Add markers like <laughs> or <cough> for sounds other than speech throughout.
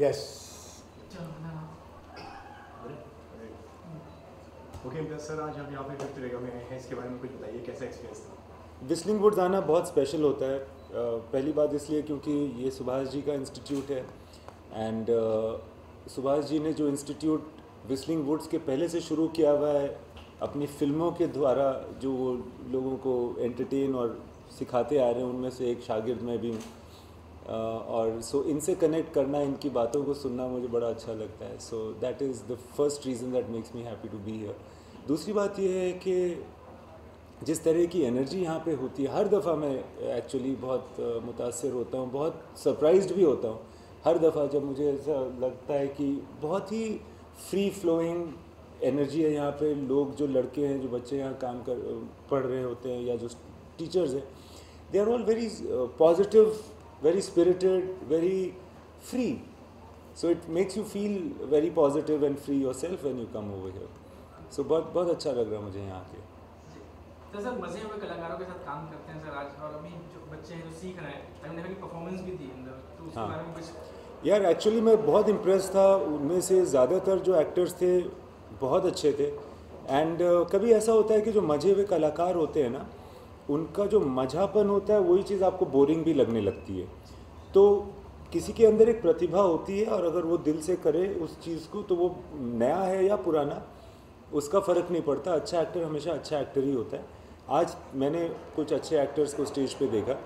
Yes okay sir आज हम यहाँ पे फिफ्थ रेगा में हैं इसके बारे में कुछ बताइए कैसा एक्सपीरियंस था? विस्लिंग वुड्स आना बहुत स्पेशल होता है। पहली बात इसलिए क्योंकि ये सुभाष जी का इंस्टीट्यूट है। एंड सुभाष जी ने जो इंस्टीट्यूट विस्लिंग वुड्स के पहले से शुरू किया हुआ है अपनी फ़िल्मों के द्वारा जो वो लोगों को एंटरटेन और सिखाते आ रहे हैं उनमें से एक शागिर्द मैं भी हूँ। और सो इनसे कनेक्ट करना, इनकी बातों को सुनना मुझे बड़ा अच्छा लगता है। So that is the first reason that makes me happy to be here दूसरी बात यह है कि जिस तरह की एनर्जी यहाँ पे होती है, हर दफ़ा मैं एक्चुअली बहुत मुतासर होता हूँ, बहुत सरप्राइज़ भी होता हूँ। हर दफ़ा जब मुझे ऐसा लगता है कि बहुत ही फ्री फ्लोइंग एनर्जी है यहाँ पे। लोग जो लड़के हैं, जो बच्चे यहाँ काम कर पढ़ रहे होते हैं या जो टीचर्स हैं they are all very positive very spirited very free so it makes you feel very positive and free yourself when you come over here so बहुत बहुत अच्छा लग रहा मुझे यहाँ के। तो सर मज़े हुए कलाकारों के साथ काम करते हैं सर आज और अभी जो बच्चे हैं जो सीख रहे हैं हमने परफॉर्मेंस भी दी अंदर। तो उसके हाँ। बारे में कुछ यार एक्चुअली मैं बहुत इम्प्रेस था उनमें से ज़्यादातर जो एक्टर्स थे बहुत अच्छे थे। एंड uh, कभी ऐसा होता है कि जो मज़े हुए कलाकार होते हैं ना उनका जो मजापन होता है, वही चीज़ आपको बोरिंग भी लगने लगती है। तो किसी के अंदर एक प्रतिभा होती है और अगर वो दिल से करे उस चीज़ को तो वो नया है या पुराना, उसका फ़र्क नहीं पड़ता। अच्छा एक्टर हमेशा अच्छा एक्टर ही होता है। आज मैंने कुछ अच्छे एक्टर्स को स्टेज पे देखा।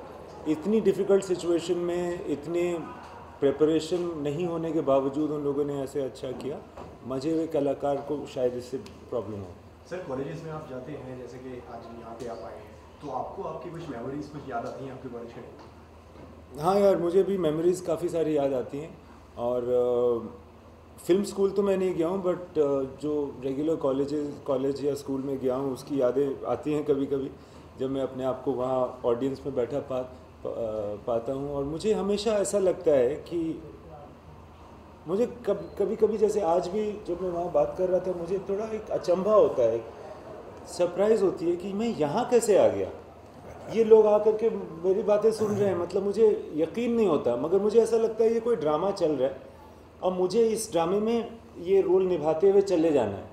इतनी डिफ़िकल्ट सिचुएशन में, इतने प्रिपरेशन नहीं होने के बावजूद उन लोगों ने ऐसे अच्छा किया। मज़े हुए कलाकार को शायद इससे प्रॉब्लम हो। सर, कॉलेजेस में आप जाते हैं, जैसे कि आज यहाँ पे आप आए हैं। तो आपको आपकी कुछ मेमोरीज कुछ याद आती हैं आपके कॉलेज के हाँ यार मुझे भी मेमोरीज़ काफ़ी सारी याद आती हैं और फ़िल्म स्कूल तो मैं नहीं गया हूँ बट जो रेगुलर कॉलेजेस कॉलेज या स्कूल में गया हूँ उसकी यादें आती हैं कभी कभी जब मैं अपने आप को वहाँ ऑडियंस में बैठा पा, पा पाता हूँ। और मुझे हमेशा ऐसा लगता है कि मुझे कब कभी कभी जैसे आज भी जब मैं वहाँ बात कर रहा था मुझे थोड़ा एक अचंभा होता है सरप्राइज़ होती है कि मैं यहाँ कैसे आ गया? ये लोग आकर के मेरी बातें सुन रहे हैं। मतलब मुझे यकीन नहीं होता, मगर मुझे ऐसा लगता है ये कोई ड्रामा चल रहा है। और मुझे इस ड्रामे में ये रोल निभाते हुए चले जाना है।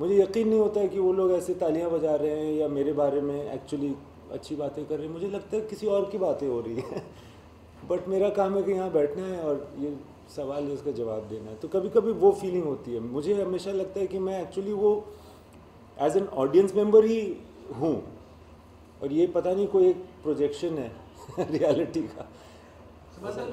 मुझे यकीन नहीं होता है कि वो लोग ऐसे तालियाँ बजा रहे हैं या मेरे बारे में एक्चुअली अच्छी बातें कर रहे हैं। मुझे लगता है किसी और की बातें हो रही हैं। बट मेरा काम है कि यहाँ बैठना है और ये सवाल है उसका जवाब देना है। तो कभी कभी वो फीलिंग होती है। मुझे हमेशा लगता है कि मैं एक्चुअली वो एज एन ऑडियंस मेंबर ही हूँ और ये पता नहीं कोई एक प्रोजेक्शन है <laughs> रियलिटी का। सर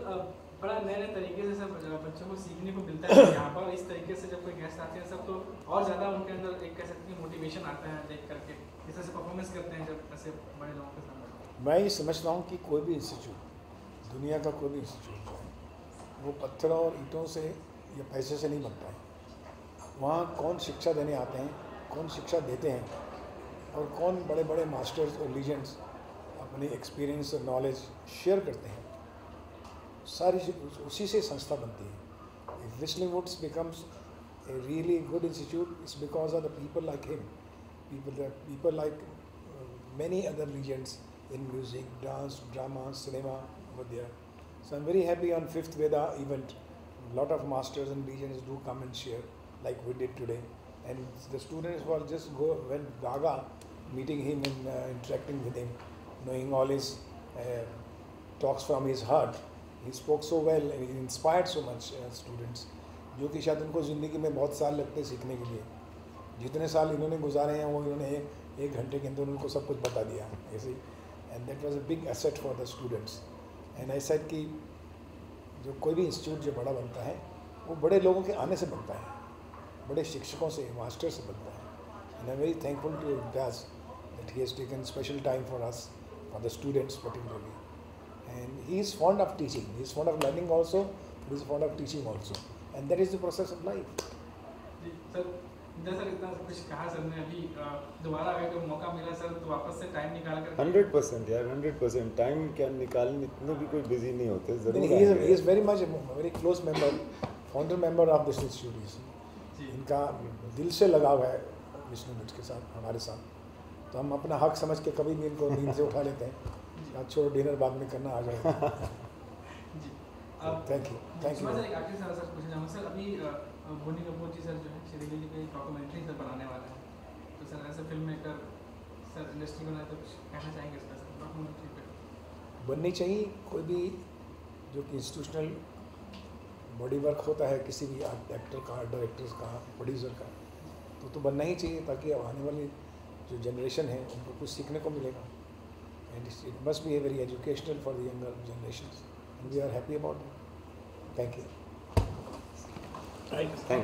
बड़ा नए नए तरीके से सब बच्चों को सीखने को मिलता है यहाँ पर इस तरीके से जब कोई गेस्ट आते हैं सब तो और ज़्यादा उनके अंदर एक कह सकते हैं मोटिवेशन आता है देख करके इस तरह से परफॉर्मेंस करते हैं जब ऐसे बड़े लोगों के सामने। मैं ये समझता हूँ कि कोई भी इंस्टीट्यूट दुनिया का कोई भी इंस्टीट्यूट वो पत्थरों और ईंटों से या पैसे से नहीं बनता है। वहाँ कौन शिक्षा देने आते हैं? कौन शिक्षा देते हैं और कौन बड़े बड़े मास्टर्स और लीजेंड्स अपने एक्सपीरियंस और नॉलेज शेयर करते हैं। सारी उसी से संस्था बनती है। Whistling Woods becomes a really good institute is because of the people like him people people like many other legends in music dance drama cinema वगैरह so I am very happy on fifth Veda event lot of masters and legends do come and share like we did today and the students were just go when gaga meeting him and uh, interacting with him knowing all his uh, talks from his heart he spoke so well and he inspired so much uh, students जो कि शायद उनको ज़िंदगी में बहुत साल लगते हैं सीखने के लिए जितने साल इन्होंने गुजारे हैं वो इन्होंने एक घंटे के अंदर उनको सब कुछ बता दिया ऐसे and that was a big asset for the students and I said कि जो कोई भी इंस्टीट्यूट जो बड़ा बनता है वो बड़े लोगों के आने से बनता है बड़े शिक्षकों से मास्टर से बनता है। And I very thankful to Das that he has taken special time for us for the students particularly and he is fond of teaching he is fond of learning also he is fond of teaching also and that is the process of life sir इतना sir इतना कुछ कहा sir ने अभी दोबारा अगर कोई मौका मिला सर तो वापस से टाइम निकाल कर हंड्रेड परसेंट यार हंड्रेड परसेंट। टाइम क्या निकालने इतने भी कोई बिज़ी नहीं होते ज़रूर आएँगे। he is very much a very close member, founder इनका दिल से लगाव है विष्णु भट्ट के साथ हमारे साथ। तो हम अपना हक समझ के कभी भी इनको नींद से उठा लेते हैं। आज छोड़ो डिनर बाद में करना आ जाए thank you thank you sir एक आखिरी सवाल सर पूछना चाहूँगा सर अभी अ, अ, बोनी कपूर जी सर जो है श्रीदेवी जी पे डॉक्यूमेंट्री सर बनाने वाले हैं। तो सर ऐसे फ़िल्म मेकर सर इंडस्ट्री बनाए तो कुछ कहना चाहेंगे इस सर डॉक्यूमेंट्री पे? बननी चाहिए कोई भी जो कि इंस्टीट्यूशनल बॉडी वर्क होता है किसी भी एक्टर का डायरेक्टर का प्रोड्यूसर का तो तो बनना ही चाहिए ताकि अब आने वाली जो जनरेशन है उनको कुछ सीखने को मिलेगा। And it must be a very educational for the younger generation and we are happy about that thank you thank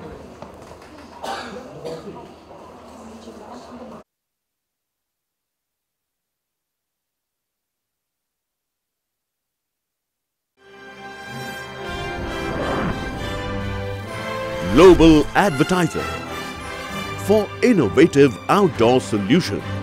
you Global Advertiser for innovative outdoor solutions.